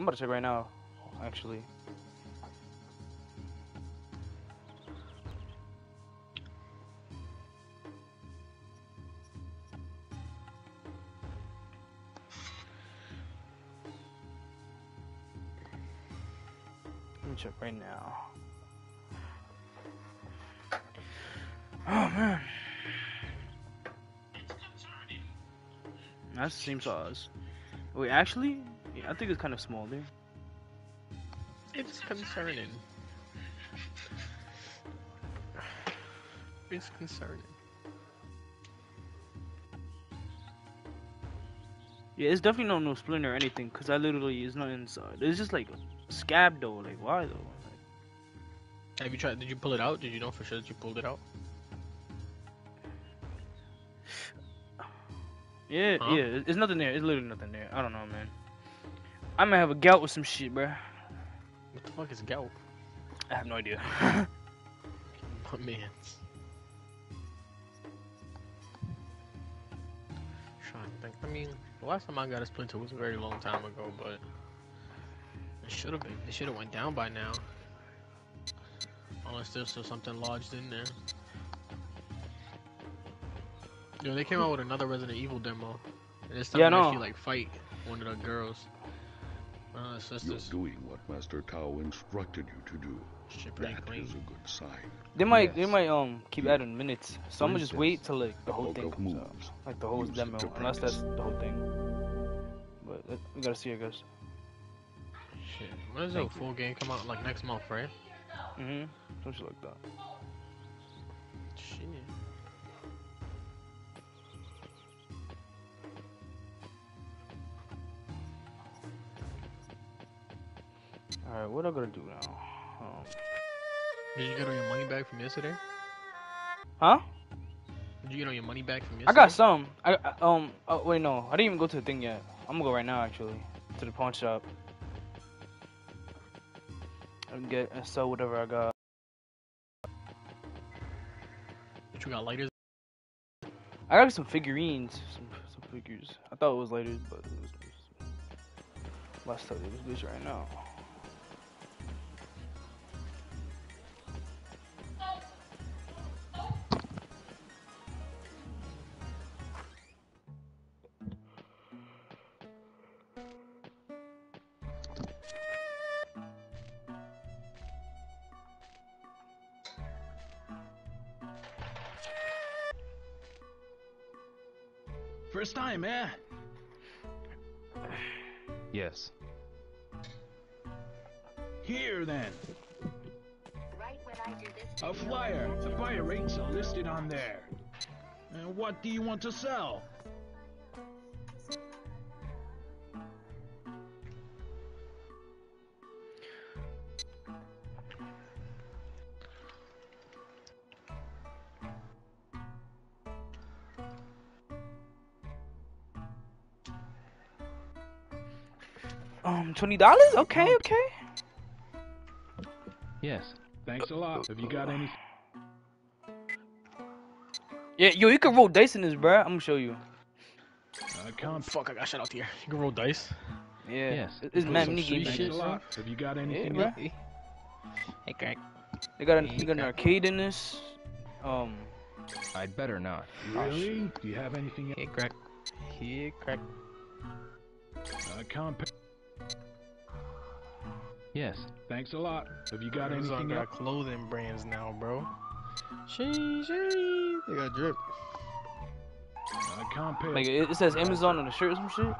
I'm about to check right now, actually. Let me check right now. Oh man. That's the same size. Wait, actually, yeah, I think it's kind of small there. It's concerning. It's concerning. Yeah, it's definitely not no splinter or anything, cause I literally is not inside. It's just like scab though. Like why though? Like, Have you tried? Did you pull it out? Did you know for sure that you pulled it out? yeah, Huh? yeah. it- It's nothing there. It's literally nothing there. I don't know, man. I might have a gout with some shit, bruh. What the fuck is gout? I have no idea. My man. Trying to think. I mean, the last time I got a splinter was a very long time ago, but it should have been. It should have went down by now. Unless there's still something lodged in there. Yo, they came out with another Resident Evil demo. And this time Yeah, they know. actually like fight one of the girls. One of You're sisters. doing what Master Tao instructed you to do. Shit pretty That clean. is a good sign. they might, they might um keep Yeah. adding minutes. So I'm gonna just wait till like the whole thing of comes out, like the whole Use demo, unless that's the whole thing. But uh, we gotta see, I guess. Shit. When does the full game come out? Like next month, right? Mhm. Some shit like that. All right, what I gotta do now? Um, Did you get all your money back from yesterday? huh? Did you get all your money back from yesterday? I got some. I um. Oh, wait, no. I didn't even go to the thing yet. I'm gonna go right now, actually, to the pawn shop. And get and sell whatever I got. But you got lighters. I got some figurines, some some figures. I thought it was lighters, but it was. Let's tell you right now. First time, eh? Yes. Here then. Right when I do this A flyer. The buyer rates are listed on there. And what do you want to sell? Twenty dollars? Okay, okay. Yes. Thanks a lot. Have you got any? Yeah, yo, you can roll dice in this, bro. I'm gonna show you. I can't. Fuck, I got shit out here. You can roll dice. Yeah. Yes. it- It's Put mad some mini sweet shit, a lot. Have you got anything? bruh. else? Hey, crack. They got, a, they got an arcade in this. Um, I'd better not. Really? Do you have anything? Hey, crack. Hey, crack. I can't. Pay. Yes. Thanks a lot. Have you got Amazon anything? got else? clothing brands now, bro. Shee, shee. They got drip. I can't pay. like it, it says Amazon on the shirt or some shit.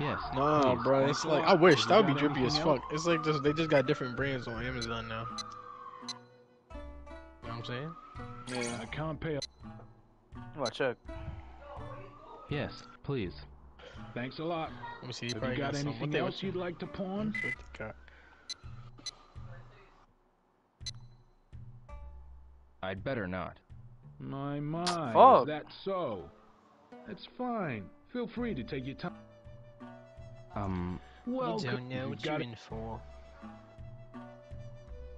Yes. No, please. bro. It's like. I wish that would be got drippy as anything fuck. It's like just they just got different brands on Amazon now. You know what I'm saying? Yeah. I can't pay. Oh, I check. Yes. Please. Thanks a lot. Let me see. He Have you got some. What anything they else you'd like to pawn? I'd better not. My, my. Fuck. Is that so? That's fine. Feel free to take your time. Um, Well, you don't know what got you're in for.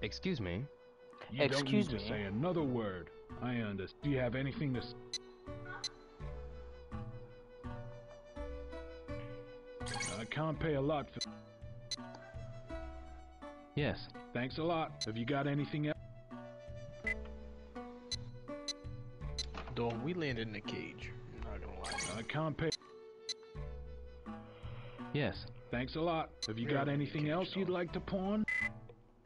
excuse me. You Excuse don't need me. to say another word. I understand. Do you have anything to? say? I can't pay a lot for. Yes. Thanks a lot. Have you got anything else? Dog, we landed in a cage. I'm not gonna lie. Uh, I can't pay. Yes. Thanks a lot. Have you Yeah, got anything can't else you'd like to pawn?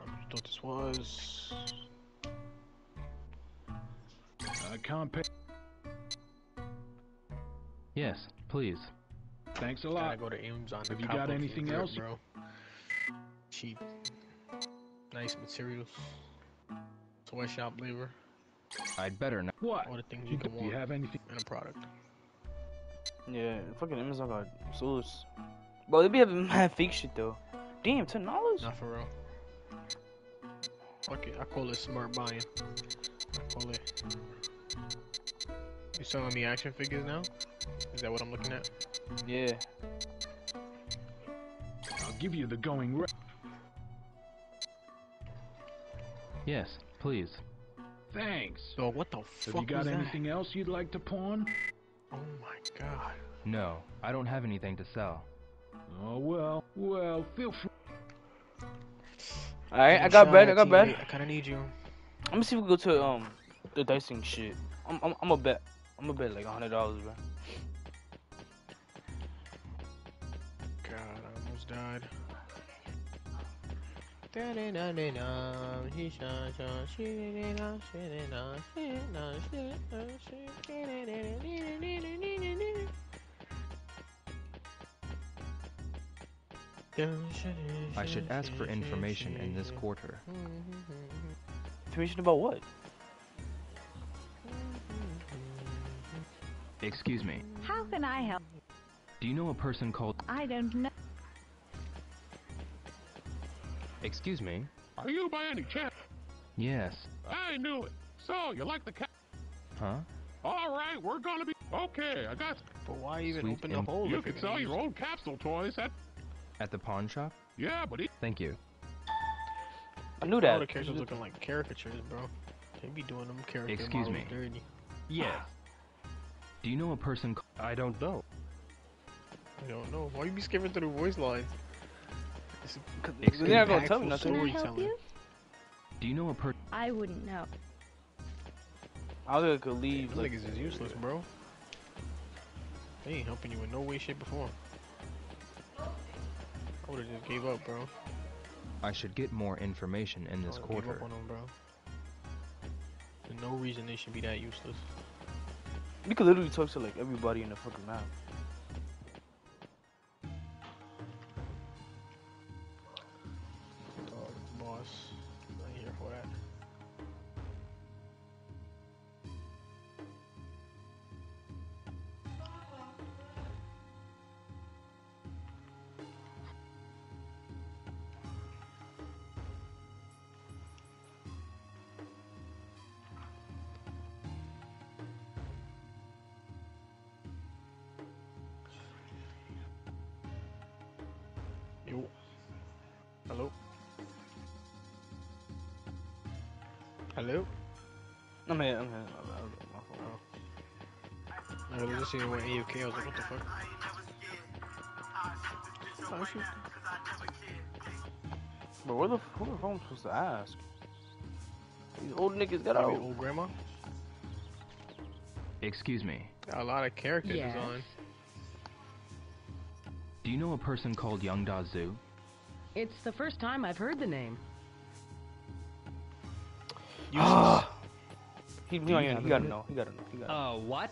I thought this was. Uh, I can't pay. Yes, please. Thanks a Gotta lot. go to Amazon. to Have you got anything else bro? Cheap, nice materials, toy shop labor, I'd better not. What? all the things You you do can you have anything? in a product. Yeah, fucking Amazon got sauce. Bro, they be having mad fake shit though. Damn, ten dollars? Not for real. Fuck it, I call it smart buying. I call it. You selling me action figures now? Is that what I'm looking at? Yeah. I'll give you the going rate. Yes, please. Thanks. Dog, what the fuck Have fuck you got was that? anything else you'd like to pawn? Oh my god. No, I don't have anything to sell. Oh well, well, feel free. Alright, I got Sean, bread, I got teammate, bread. I kinda need you. I'm gonna see if we go to um the dicing shit. I'm I'm I'm a bet. I'm gonna bet like a hundred dollars, bro. God, I almost died. I should ask for information in this quarter. Information about what? Excuse me. How can I help? You? Do you know a person called... I don't know. Excuse me? Are you by any chance? Yes. I knew it. So, you like the cat? Huh? All right, we're gonna be. Okay, I got. But why even Sweet open the imp- hole? You if can sell your use- own capsule toys at. At the pawn shop? Yeah, but he. Thank you. I knew that. All that. the characters looking like caricatures, bro. They be doing them caricatures. Excuse me. dirty. Yes. Do you know a person called... I don't know. I don't know. Why you be skipping through the voice lines? It's Excuse They're not gonna tell me nothing. Can I help you? Do you know a per... I wouldn't know. I was gonna leave. These Like, niggas is useless, bro. They ain't helping you in no way, shape, or form. I would've just gave up, bro. I should get more information in this I gave quarter. up on them, bro. There's no reason they should be that useless. we could literally talk to like everybody in the fucking map. Hello? I'm here. I'm here. I'm here. My fault. I was just seeing what AFK. I was like, what the fuck? Oh, shoot. But where the who the fuck am I supposed to ask? These old niggas got Maybe out. old grandma? Excuse me. Got a lot of character Yes. design. Do you know a person called Yuanda Zhu? It's the first time I've heard the name. Useless. He, he, Do you he, have he a gotta know. He gotta know. He gotta know. Uh, what?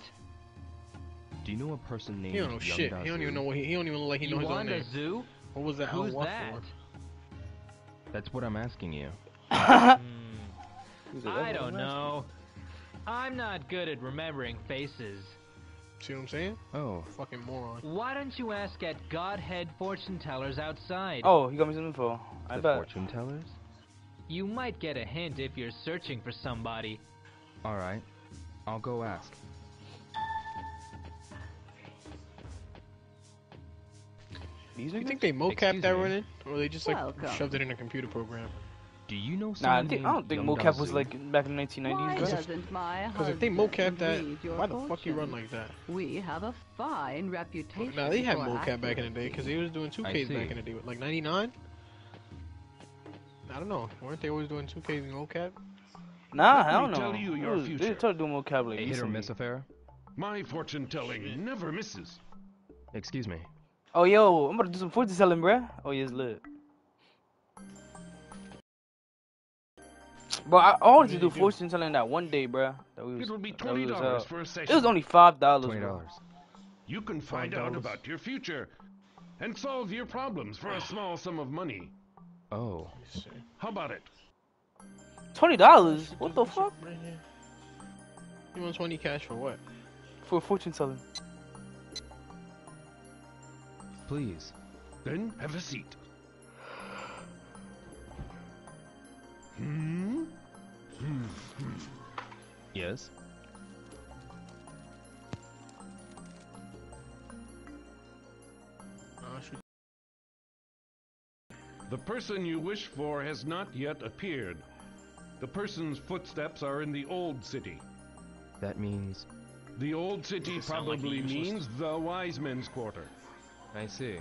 Do you know a person named he don't know Young shit. Da He don't even know what he, he don't even look like he knows his own Yuanda name. Zoo? What was that? Who's that? for? That's what I'm asking you. He's like, I don't know. I'm not good at remembering faces. See what I'm saying? Oh, Fucking moron. Why don't you ask at Godhead fortune tellers outside? Oh, he got me some info. I the bet. fortune tellers? You might get a hint if you're searching for somebody. Alright. I'll go ask. These You think they mocap that me. running? Or they just like Welcome. shoved it in a computer program? Do you know Nah, I, someone think, I don't think Young mocap was like back in the 1990s. Why bro. doesn't my Because if they mocap that, why the fuck you run like that? We have a fine reputation. Nah, they had for mocap back in the day because they was doing 2Ks back in the day. Like 99? I don't know. Weren't they always doing 2Ks in mocap? Nah, Let I don't me know. tell you It your was- They future. started doing mocap like A hit or miss affair? My fortune telling never misses. Excuse me. Oh, yo, I'm about to do some fortune telling, bruh. Oh, yeah, it's lit. Bro, I I wanted to do do. fortune telling that one day, bruh. That we was, It'll be that twenty we was dollars out. for a It was only five dollars. Twenty dollars. You can find out $5. about your future and solve your problems for a small sum of money. Oh. Let me see. How about it? Twenty dollars? What the fuck? Right here. You want 20 cash for what? For fortune telling. Please. Then have a seat. Hmm? Hmm. Yes. The person you wish for has not yet appeared. The person's footsteps are in the old city. That means. The old city Doesn't like probably means the wise men's quarter. I see.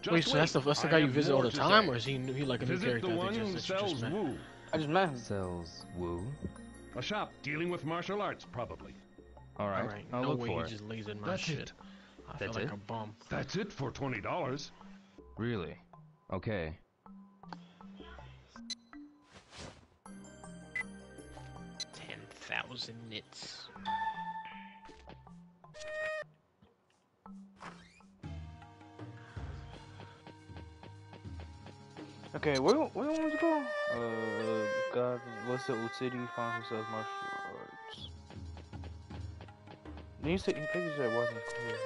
Just Wait, so that's the, that's the guy you visit all the time, say. or is he, he like a new character the one they who just, that you sells just met? woo. I just met him. Sells woo. A shop dealing with martial arts, probably. Alright. Alright, I'll no look way for he it. just lasered my That's shit. it. I feel That's like it? a bum. That's it for twenty dollars. Really? Okay. Thousand nits. Okay, where where you want to go? Uh, God, what's the old city? Find who sells martial arts. Then you said you think you said Washington Square.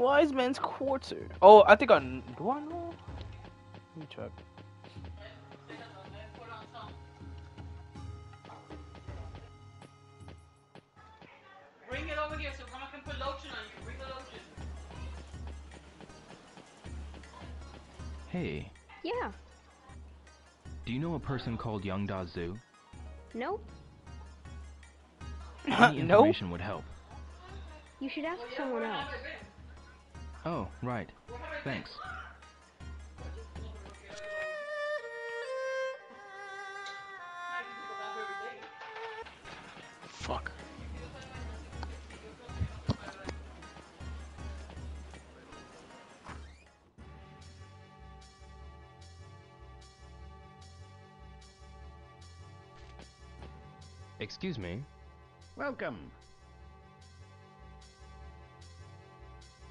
Wise Man's Quarter. Oh, I think I do. I know. Let me check. Over here so Grandma can put lotion on you. Bring the lotion. Hey, Yeah. do you know a person called Yuanda Zhu? Nope. Any no. information would help. You should ask someone else. Oh, right. Thanks. Excuse me. Welcome.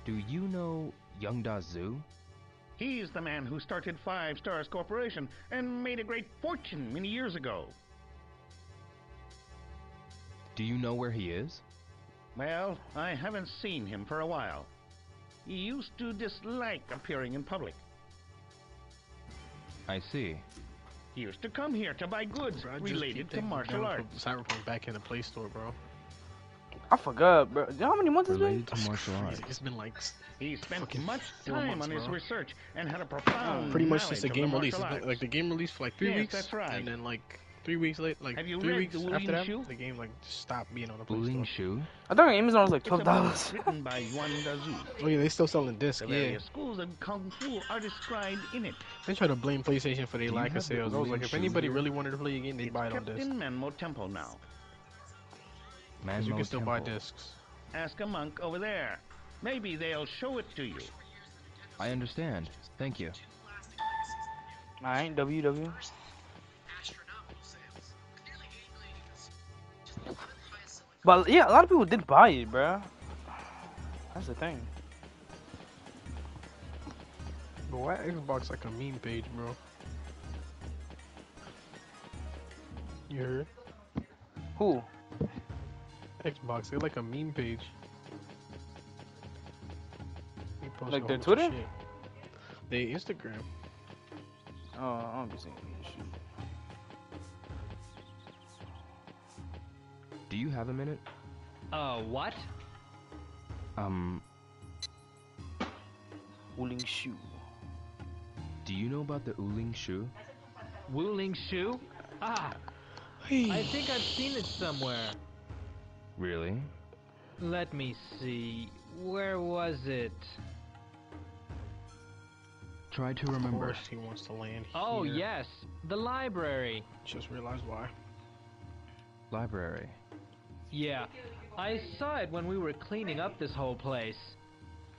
Do you know Yuanda Zhu? He's the man who started Five Stars Corporation and made a great fortune many years ago. Do you know where he is? Well, I haven't seen him for a while. He used to dislike appearing in public. I see. He used to come here to buy goods Bro, related to martial arts. Cyberpunk back in the Play Store, bro. I forgot, bro. You know how many months it's been? Related to martial arts. It's been like He spent Fucking much time months, on his bro. research and had a profound pretty much since knowledge the game release. Like, the game released for like three Yes, weeks, that's right. and then like three weeks later, like Have you three weeks the after that, Shu? the game like stopped being on the Play Bling Store. Shu? I thought Amazon was like twelve dollars. written by Yuanda Zhu. Oh yeah, they still selling discs. The Yeah, various schools of kung fu are described in it. they try to blame PlayStation for their lack of sales. I was like, if anybody here? really wanted to play a game, they'd It's buy it on kept disc. in Man Mo Temple now. Because you can still buy discs. Ask a monk over there. Maybe they'll show it to you. I understand. Thank you. Alright, WW. But yeah, a lot of people did buy it, bro. That's the thing. But why Xbox like a meme page, bro? You heard? Who? Xbox, they like a meme page. Like their whole bunch of Twitter? They Instagram. Oh, I don't be seeing Do you have a minute? Uh, what? Um, Wuling Shu. Do you know about the Wuling Shu? Wuling Shu? Ah! I think I've seen it somewhere. Really? Let me see. Where was it? Try to remember. Of remember. course he wants to land Oh, yes. The library. Just realized why. Library. Yeah. I saw it when we were cleaning up this whole place.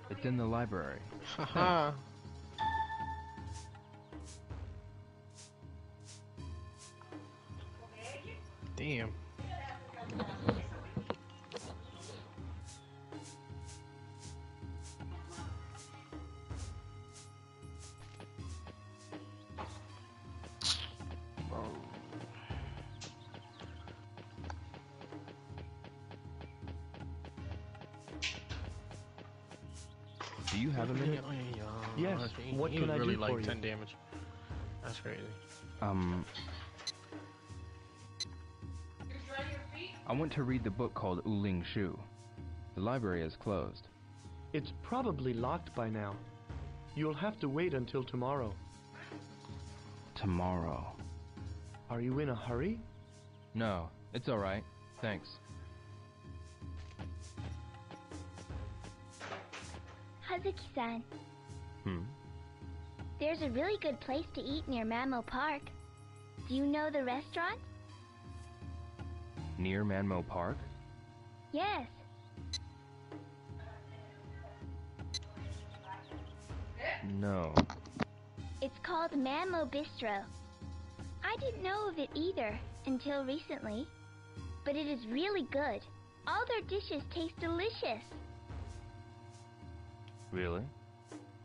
It's in the library. Haha. Damn. Do you have a minute? Yes, what he can was I really do like for you? 10 damage. That's crazy. Um, I went to read the book called Wuling Shu. The library is closed. It's probably locked by now. You'll have to wait until tomorrow. Tomorrow. Are you in a hurry? No, it's alright. Thanks. Hazuki-san, Hmm. there's a really good place to eat near Mammo Park. Do you know the restaurant? Near Manmo Park? Yes. No. It's called Mammo Bistro. I didn't know of it either until recently, but it is really good. All their dishes taste delicious. Really?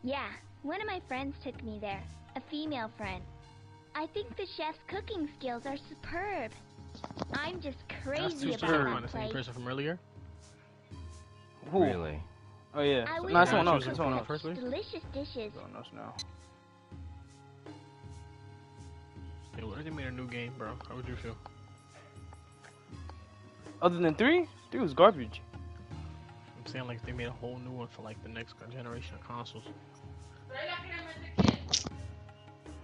Yeah, one of my friends took me there, a female friend. I think the chef's cooking skills are superb. I'm just That's crazy too about special. that The same person from earlier. Who? Really? Oh yeah. I No, wish that's I someone else. could someone else. First? Delicious dishes. Someone else now. Hey, what if they made a new game, bro? How would you feel? Other than three, three was garbage. I'm saying like they made a whole new one for like the next generation of consoles.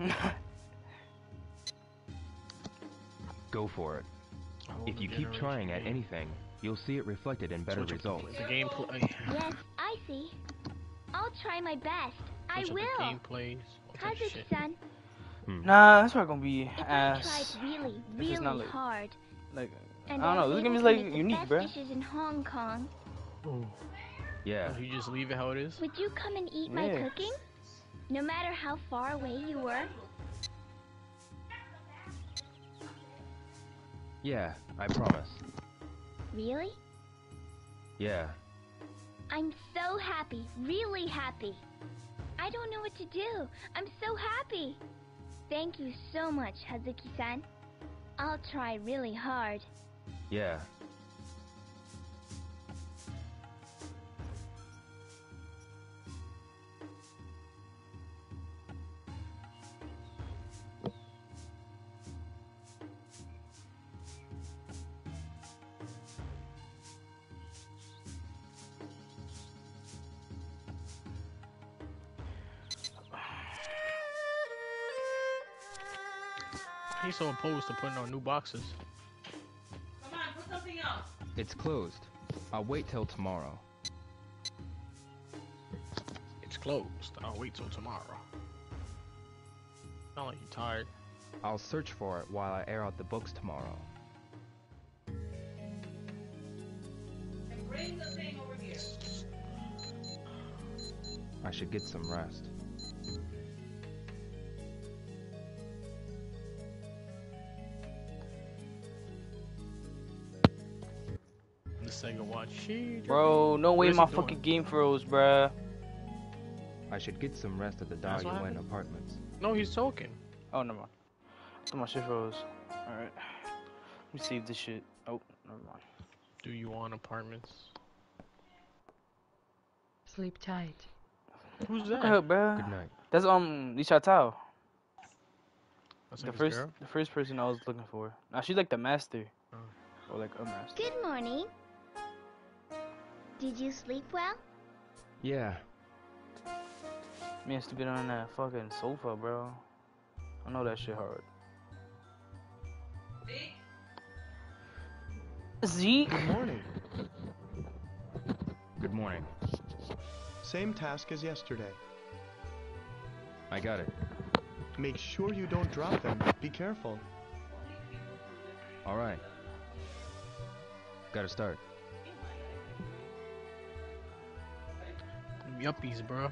Go for it. If you keep trying at game. anything, you'll see it reflected in better Switch results. The, the gameplay. Yes, I see. I'll try my best. I switch up will. The gameplays. all types of shit. Hazuki-san, Hmm. Nah, that's probably gonna be if I ass. tried really, it's not really like- hard, Like, and I don't know. This game is like unique, bro. bruh. dishes in Hong Kong, Yeah. You just leave it how it is. would you come and eat my cooking? No matter how far away you were? Yeah, I promise. Really? Yeah. I'm so happy, really happy. I don't know what to do. I'm so happy. Thank you so much, Hazuki-san. I'll try really hard. Yeah. He's so opposed to putting on new boxes. Come on, put something else. It's closed. I'll wait till tomorrow. It's closed. I'll wait till tomorrow. Not like you're tired. I'll search for it while I air out the books tomorrow. And bring the thing over here. I should get some rest. She bro, no way my fucking game froze, bruh. I should get some rest at the That's what Dayuan apartments. No, he's talking. Oh, never mind. I thought my shit froze. Alright. Let me save this shit. Oh, never mind. Do you want apartments? Sleep tight. Who's that? the hell, bruh? Good night. That's um Lishao Tao. That's The like first the first person I was looking for. Now she's like the master. Oh. Or like a master. Good morning. Did you sleep well? Yeah. Me and stupid on that fucking sofa, bro. I know that shit hard. Zeke. Good morning. Good morning. Same task as yesterday. I got it. Make sure you don't drop them. Be careful. Alright. Gotta start. Yuppies, bro.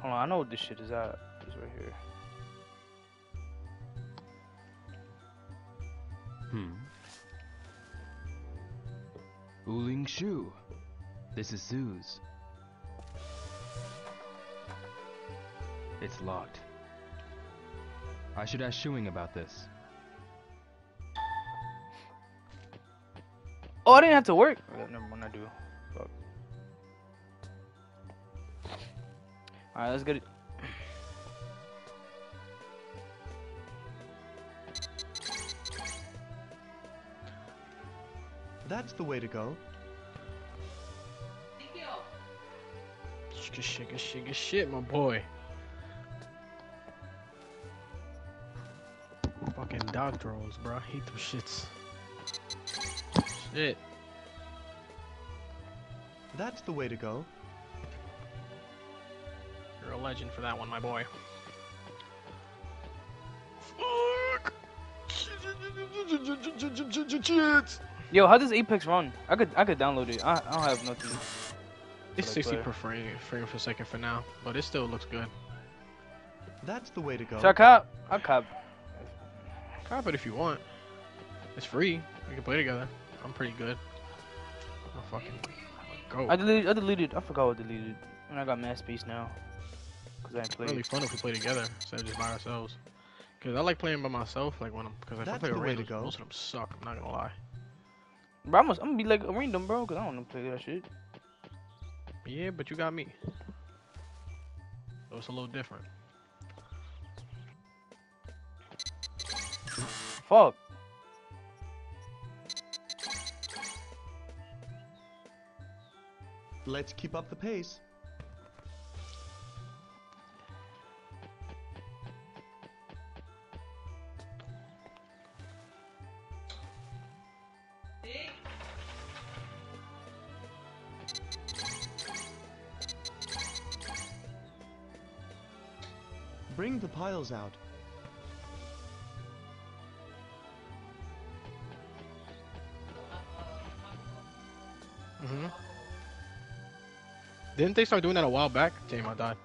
Hold on, I know what this shit is at. It's right here. Hmm. Wuling Shu. This is Zhu's. It's locked. I should ask Xiuying about this. Oh, I didn't have to work. Oh, never mind, I do. Fuck. Alright, let's get it. That's the way to go. Good shit, good shit, shit, my boy. Fucking dog drones, bro. I hate those shits. Shit. That's the way to go. You're a legend for that one, my boy. Yo, how does Apex run? I could I could download it. I, I don't have nothing. It's 60 play. per frame, frame per second for now, but it still looks good. That's the way to go. Should I cop? I cop. Cop it if you want. It's free. We can play together. I'm pretty good. I'm fucking go. I deleted. I deleted. I forgot what I deleted. And I got mad space now. Cause I ain't It's really fun if we play together instead of just by ourselves. Cause I like playing by myself, like when I'm, cause if I That's play the with way to randoms, go. most of them suck. I'm not gonna lie. Bro, I'm gonna, I'm gonna be like a random, bro, cause I don't want to play that shit. Yeah, but you got me. So it's a little different. Fuck. Let's keep up the pace. Piles out. Mm-hmm. Didn't they start doing that a while back? Damn, I died.